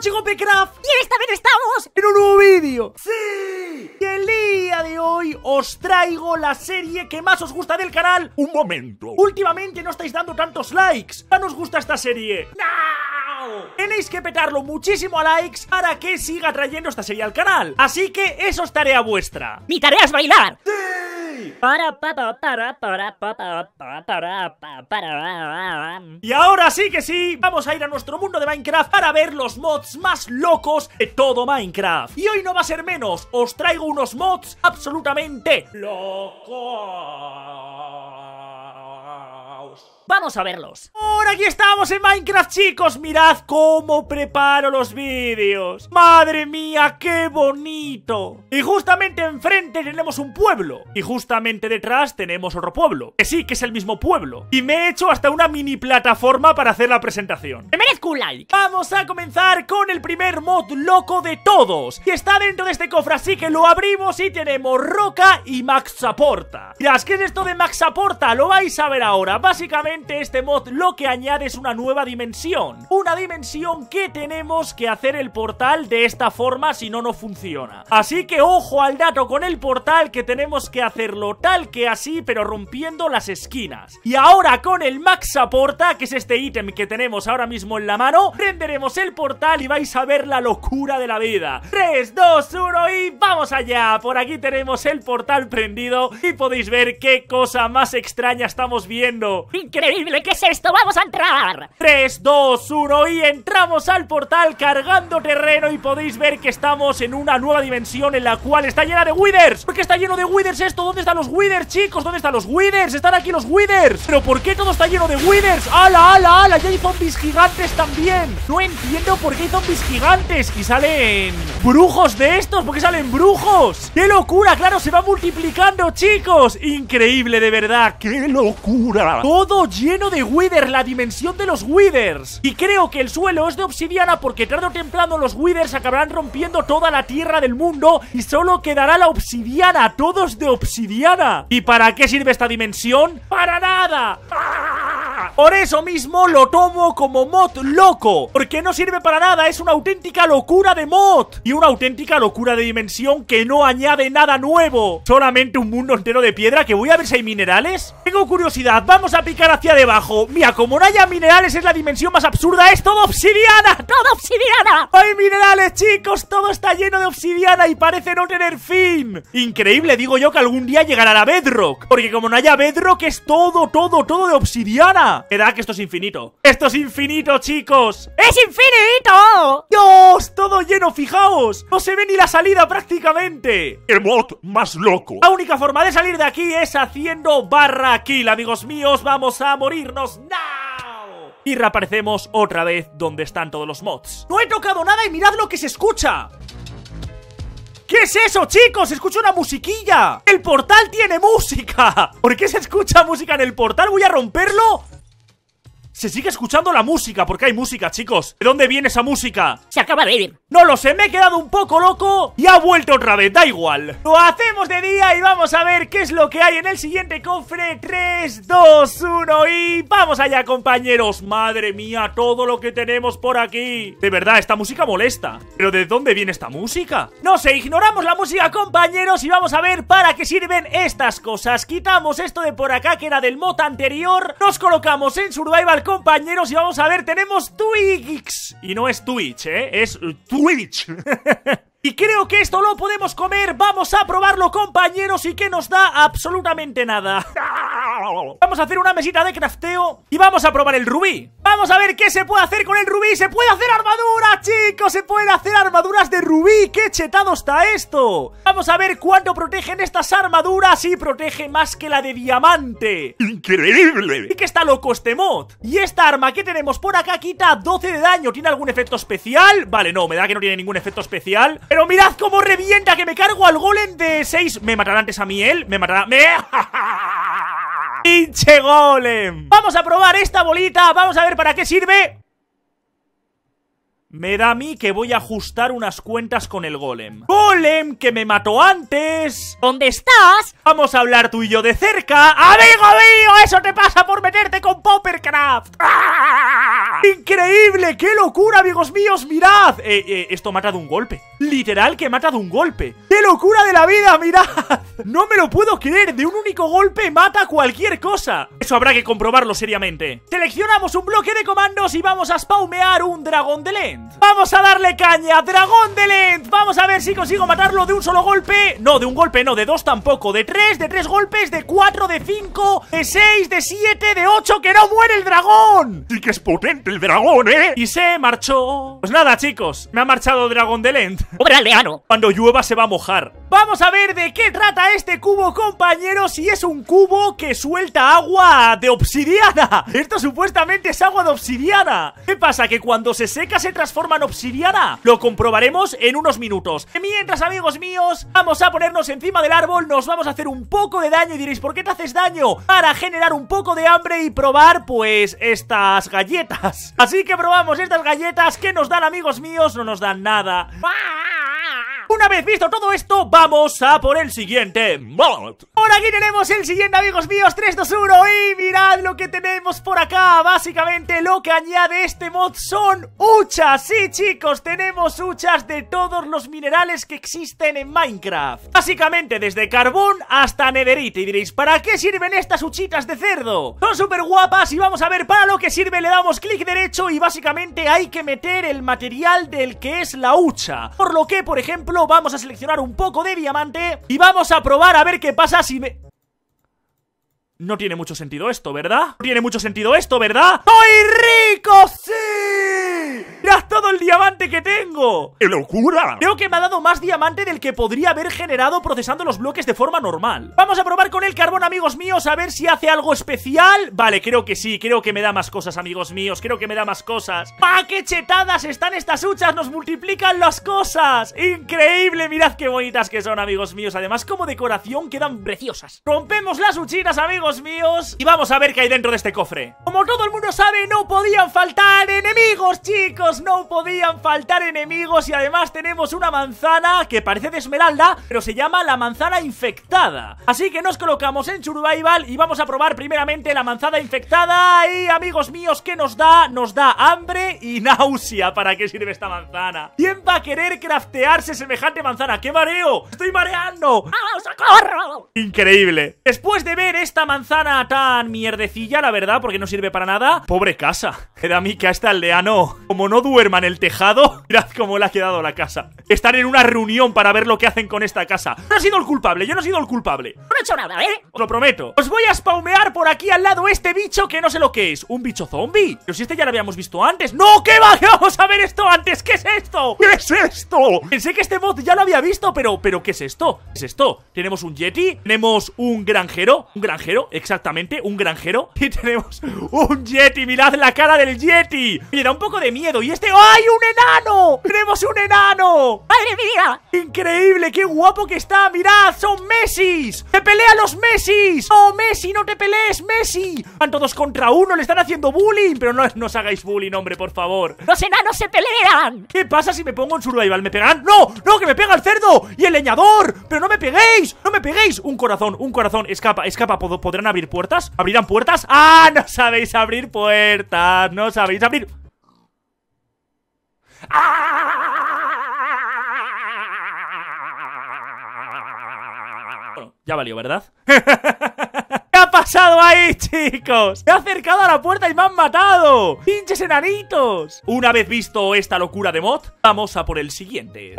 chicos Minecraft Y esta vez estamos en un nuevo vídeo ¡Sí! Y el día de hoy os traigo la serie que más os gusta del canal Un momento. Últimamente no estáis dando tantos likes ¿Ya nos gusta esta serie? ¡No! Tenéis que petarlo muchísimo a likes para que siga trayendo esta serie al canal Así que eso es tarea vuestra Mi tarea es bailar ¡Sí! Y ahora sí que sí, vamos a ir a nuestro mundo de Minecraft para ver los mods más locos de todo Minecraft. Y hoy no va a ser menos, os traigo unos mods absolutamente locos. Vamos a verlos Por aquí estamos en Minecraft, chicos. Mirad cómo preparo los vídeos. Madre mía, qué bonito. Y justamente enfrente tenemos un pueblo. Y justamente detrás tenemos otro pueblo. Que sí, que es el mismo pueblo. Y me he hecho hasta una mini plataforma para hacer la presentación. Me merezco un like Vamos a comenzar con el primer mod loco de todos Y está dentro de este cofre, así que lo abrimos y tenemos Roca y Max Aporta Dirás, ¿qué es esto de Max Aporta? Lo vais a ver ahora Básicamente este mod lo que añade es una nueva dimensión. Una dimensión que tenemos que hacer el portal de esta forma si no, no funciona. Así que ojo al dato con el portal que tenemos que hacerlo tal que así pero rompiendo las esquinas. Y ahora con el Max Aporta, que es este ítem que tenemos ahora mismo en la mano Prenderemos el portal y vais a ver la locura de la vida. 3, 2, 1 y vamos allá. Por aquí tenemos el portal prendido y podéis ver qué cosa más extraña estamos viendo. Increíble, ¿qué es esto? ¡Vamos a entrar! 3, 2, 1 y entramos al portal cargando terreno y podéis ver que estamos en una nueva dimensión en la cual está llena de withers ¿Por qué está lleno de withers esto? ¿Dónde están los withers, chicos? ¿Dónde están los withers? Están aquí los withers ¿Pero por qué todo está lleno de withers? ¡Hala, hala, hala! Ya hay zombies gigantes también No entiendo por qué hay zombies gigantes Y salen brujos de estos ¿Por qué salen brujos? ¡Qué locura! Claro, se va multiplicando, chicos Increíble, de verdad ¡Qué locura! todo lleno de withers, la dimensión de los withers Y creo que el suelo es de obsidiana porque tarde o temprano los withers acabarán rompiendo toda la tierra del mundo Y solo quedará la obsidiana, todos de obsidiana ¿Y para qué sirve esta dimensión? ¡Para nada! ¡Ah! Por eso mismo lo tomo como mod loco Porque no sirve para nada, es una auténtica locura de mod. Y una auténtica locura de dimensión que no añade nada nuevo. Solamente un mundo entero de piedra que voy a ver si hay minerales. Tengo curiosidad, vamos a picar hacia debajo. Mira, como no haya minerales es la dimensión más absurda Es todo obsidiana. ¡Todo obsidiana! ¡Hay minerales, chicos! Todo está lleno de obsidiana y parece no tener fin. Increíble, digo yo que algún día llegará la Bedrock Porque como no haya Bedrock es todo, todo, todo de obsidiana Me da que esto es infinito ¡Esto es infinito, chicos! ¡Es infinito! ¡Dios! Todo lleno, fijaos No se ve ni la salida prácticamente ¡El mod más loco! La única forma de salir de aquí es haciendo barra kill, amigos míos Vamos a morirnos now Y reaparecemos otra vez donde están todos los mods No he tocado nada y mirad lo que se escucha ¿Qué es eso, chicos? Escucho una musiquilla ¡El portal tiene música! ¿Por qué se escucha música en el portal? ¿Voy a romperlo? Se sigue escuchando la música, porque hay música, chicos ¿De dónde viene esa música? Se acaba de ir No lo sé, me he quedado un poco loco y ha vuelto otra vez, da igual. Lo hacemos de día y vamos a ver qué es lo que hay en el siguiente cofre. 3, 2, 1 y vamos allá, compañeros. Madre mía, todo lo que tenemos por aquí. De verdad, esta música molesta. ¿Pero de dónde viene esta música? No sé, ignoramos la música, compañeros, y vamos a ver para qué sirven estas cosas. Quitamos esto de por acá que era del mod anterior. Nos colocamos en Survival, compañeros, y vamos a ver, tenemos Twix. Y no es Twitch, ¿eh? Es Twitch. Y creo que esto lo podemos comer. Vamos a probarlo compañeros Y que nos da absolutamente nada. Vamos a hacer una mesita de crafteo Y vamos a probar el rubí. Vamos a ver qué se puede hacer con el rubí. Se puede hacer armadura chicos Se pueden hacer armaduras de rubí ¡Qué chetado está esto! Vamos a ver cuánto protegen estas armaduras Y protege más que la de diamante. ¡Increíble! ¿Y que está loco este mod? Y esta arma que tenemos por acá quita 12 de daño. ¿Tiene algún efecto especial? Vale, no, me da que no tiene ningún efecto especial Pero mirad cómo revienta Que me cargo al golem de 6 ¿Me matará antes a mí él? ¿Me matará? ¡Me... ¡Pinche golem! Vamos a probar esta bolita Vamos a ver para qué sirve Me da a mí que voy a ajustar unas cuentas con el golem. ¡Golem, que me mató antes! ¿Dónde estás? Vamos a hablar tú y yo de cerca. ¡Amigo mío! ¡Eso te pasa por meterte con Poppercraft! ¡Ah! ¡Increíble! ¡Qué locura, amigos míos! ¡Mirad! Eh, eh, esto mata de un golpe. Literal que mata de un golpe. ¡Qué locura de la vida! ¡Mirad! No me lo puedo creer. De un único golpe mata cualquier cosa. Eso habrá que comprobarlo seriamente. Seleccionamos un bloque de comandos y vamos a spawnear un dragón de Lent. Vamos a darle caña. ¡Dragón de Lent! Vamos a ver si consigo matarlo de un solo golpe. No, de un golpe no. De dos tampoco. De tres, de tres golpes. De cuatro, de cinco, de seis, de siete, de ocho. ¡Que no muere el dragón! Sí que es potente el dragón, ¿eh? Y se marchó. Pues nada, chicos. Me ha marchado Dragón de Lent. Pobre aldeano. Cuando llueva se va a mojar. Vamos a ver de qué trata este cubo, compañeros. Si es un cubo que suelta agua de obsidiana. Esto supuestamente es agua de obsidiana. ¿Qué pasa? ¿Que cuando se seca se transforma en obsidiana? Lo comprobaremos en unos minutos. Mientras, amigos míos, vamos a ponernos encima del árbol. Nos vamos a hacer un poco de daño. Y diréis, ¿por qué te haces daño? Para generar un poco de hambre y probar, pues, estas galletas. Así que probamos estas galletas. ¿Qué nos dan, amigos míos? No nos dan nada. Una vez visto todo esto, vamos a por el siguiente mod. Por aquí tenemos el siguiente, amigos míos, 3, 2, 1 y mirad lo que tenemos por acá. Básicamente lo que añade este mod son huchas. Sí, chicos, tenemos huchas de todos los minerales que existen en Minecraft. Básicamente desde carbón hasta netherite. Y diréis, ¿para qué sirven estas huchitas de cerdo? Son súper guapas y vamos a ver para lo que sirve. Le damos clic derecho y básicamente hay que meter el material del que es la hucha. Por lo que, por ejemplo, vamos a seleccionar un poco de diamante y vamos a probar a ver qué pasa si me... No tiene mucho sentido esto, ¿verdad? No tiene mucho sentido esto, ¿verdad? ¡Soy rico! ¡Sí! ¡Mirad todo el diamante que tengo! ¡Qué locura! Creo que me ha dado más diamante del que podría haber generado procesando los bloques de forma normal. Vamos a probar con el carbón, amigos míos, a ver si hace algo especial. Vale, creo que sí, creo que me da más cosas, amigos míos, creo que me da más cosas. ¡Ah, qué chetadas están estas huchas! ¡Nos multiplican las cosas! ¡Increíble! Mirad qué bonitas que son, amigos míos. Además, como decoración quedan preciosas. Rompemos las huchitas, amigos míos, y vamos a ver qué hay dentro de este cofre. Como todo el mundo sabe, no podían faltar enemigos, chicos. No podían faltar enemigos y además tenemos una manzana que parece de esmeralda, pero se llama la manzana infectada. Así que nos colocamos en Survival y vamos a probar primeramente la manzana infectada y amigos míos, ¿qué nos da? Nos da hambre y náusea. ¿Para qué sirve esta manzana? ¿Quién va a querer craftearse semejante manzana? ¡Qué mareo! ¡Estoy mareando! ¡Ah, socorro! Increíble. Después de ver esta manzana tan mierdecilla, la verdad, porque no sirve para nada, pobre casa. Era a mí que a este aldeano, como no duerma en el tejado, mirad cómo le ha quedado la casa. Están en una reunión para ver lo que hacen con esta casa. No he sido el culpable, yo no he sido el culpable. No he hecho nada, ¿eh? Os lo prometo. Os voy a spawnear por aquí al lado este bicho que no sé lo que es. ¿Un bicho zombie? Pero si este ya lo habíamos visto antes. ¡No! ¿Qué va? ¿Qué vamos a ver esto antes? ¿Qué es esto? ¿Qué es esto? Pensé que este mod ya lo había visto, pero, pero ¿qué es esto? ¿Qué es esto? Tenemos un yeti, tenemos un granjero, un granjero, exactamente, un granjero, y tenemos un yeti, mirad la cara del yeti. Me da un poco de miedo, y este, ¡ay, un enano! ¡Tenemos un enano! ¡Madre mía! ¡Increíble! ¡Qué guapo que está! ¡Mirad! ¡Son Messis! ¡Se pelean los Messis! ¡Oh, Messi, no te pelees, Messi! Van todos contra uno, le están haciendo bullying Pero no, no os hagáis bullying, hombre, por favor ¡Los enanos se pelean! ¿Qué pasa si me pongo en survival? ¿Me pegarán? ¡No! ¡No! ¡Que me pega el cerdo! ¡Y el leñador! ¡Pero no me peguéis! ¡No me peguéis! Un corazón, un corazón Escapa, escapa ¿Pod- ¿Podrán abrir puertas? ¿Abrirán puertas? ¡Ah! No sabéis abrir puertas No sabéis abrir... Ya valió, ¿verdad? ¿Qué ha pasado ahí, chicos? Me he acercado a la puerta y me han matado ¡Pinches enanitos! Una vez visto esta locura de mod Vamos a por el siguiente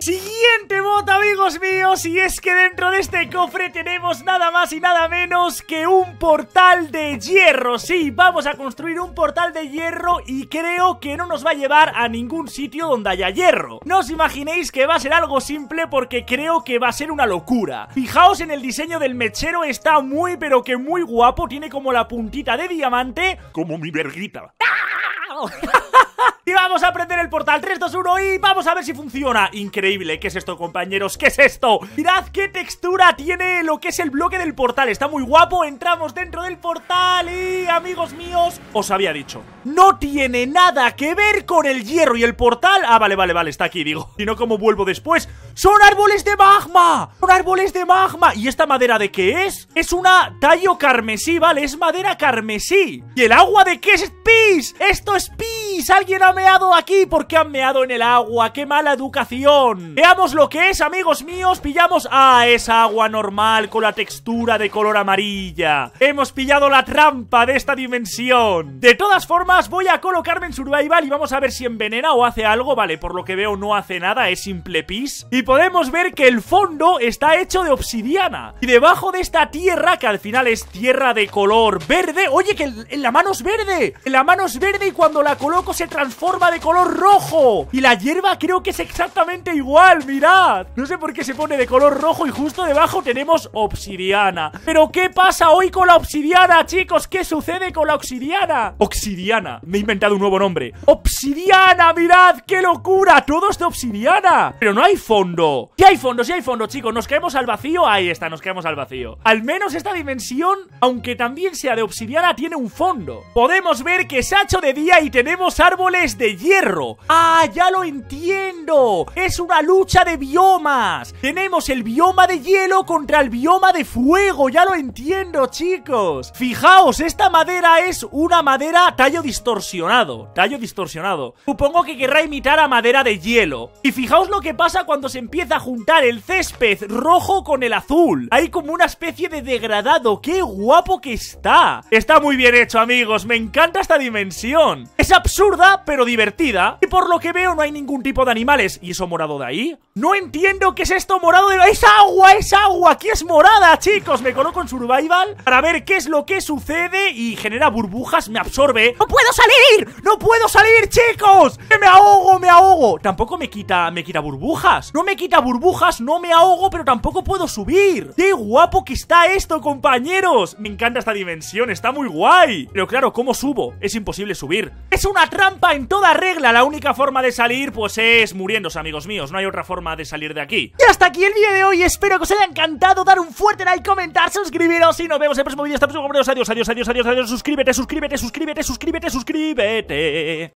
Siguiente mod, amigos míos, y es que dentro de este cofre tenemos nada más y nada menos que un portal de hierro. Sí, vamos a construir un portal de hierro y creo que no nos va a llevar a ningún sitio donde haya hierro. No os imaginéis que va a ser algo simple porque creo que va a ser una locura. Fijaos en el diseño del mechero, está muy pero que muy guapo, tiene como la puntita de diamante Como mi verguita. y vamos a prender el portal 3, 2, 1 y vamos a ver si funciona Increíble, ¿qué es esto compañeros? ¿Qué es esto? Mirad qué textura tiene lo que es el bloque del portal Está muy guapo, entramos dentro del portal y amigos míos Os había dicho, no tiene nada que ver con el hierro y el portal Ah, vale, vale, vale, está aquí, digo Si no, ¿cómo vuelvo después? ¡Son árboles de magma! ¡Son árboles de magma! ¿Y esta madera de qué es? Es una tallo carmesí, vale, es madera carmesí ¿Y el agua de qué es? ¡Pis! ¡Esto es pis! ¿Alguien ha meado aquí? ¿Por qué han meado en el agua? ¡Qué mala educación! Veamos lo que es, amigos míos Pillamos... ¡Ah, es agua normal con la textura de color amarilla! Hemos pillado la trampa de esta dimensión De todas formas, voy a colocarme en Survival y vamos a ver si envenena o hace algo Vale, por lo que veo no hace nada, es simple pis Y podemos ver que el fondo está hecho de obsidiana Y debajo de esta tierra, que al final es tierra de color verde Oye, que en la mano es verde En la mano es verde y cuando la coloco se transforma de color rojo Y la hierba creo que es exactamente igual, mirad No sé por qué se pone de color rojo y justo debajo tenemos obsidiana Pero ¿qué pasa hoy con la obsidiana, chicos? ¿Qué sucede con la obsidiana? Obsidiana, me he inventado un nuevo nombre ¡Obsidiana! ¡Mirad! ¡Qué locura! ¡Todo es de obsidiana! Pero no hay fondo Sí hay fondo, sí hay fondo, chicos Nos caemos al vacío, ahí está, nos caemos al vacío Al menos esta dimensión, aunque también sea de obsidiana, tiene un fondo Podemos ver que se ha hecho de día y tenemos árboles de hierro. ¡Ah, ya lo entiendo! Es una lucha de biomas. Tenemos el bioma de hielo contra el bioma de fuego. Ya lo entiendo, chicos. Fijaos, esta madera es una madera tallo distorsionado. Tallo distorsionado. Supongo que querrá imitar a madera de hielo. Y fijaos lo que pasa cuando se empieza a juntar el césped rojo con el azul. Hay como una especie de degradado. ¡Qué guapo que está! Está muy bien hecho, amigos. Me encanta esta dimensión. Es absurda, pero divertida Y por lo que veo no hay ningún tipo de animales ¿Y eso morado de ahí? No entiendo qué es esto morado de... ¡Es agua! ¡Es agua! ¡Aquí es morada, chicos! Me coloco en Survival para ver qué es lo que sucede Y genera burbujas, me absorbe ¡No puedo salir! ¡No puedo salir, chicos! ¡Que me ahogo, me ahogo! Tampoco me quita, me quita burbujas No me quita burbujas, no me ahogo Pero tampoco puedo subir ¡Qué guapo que está esto, compañeros! Me encanta esta dimensión, está muy guay Pero claro, ¿cómo subo? Es imposible subir ¡Es una trampa en toda regla! La única forma de salir, pues es muriéndose, amigos míos. No hay otra forma de salir de aquí. Y hasta aquí el vídeo de hoy. Espero que os haya encantado. Dar un fuerte like, comentar, suscribiros. Y nos vemos en el próximo vídeo. Hasta el próximo Adiós, adiós, adiós, adiós, adiós. Suscríbete, suscríbete, suscríbete, suscríbete, suscríbete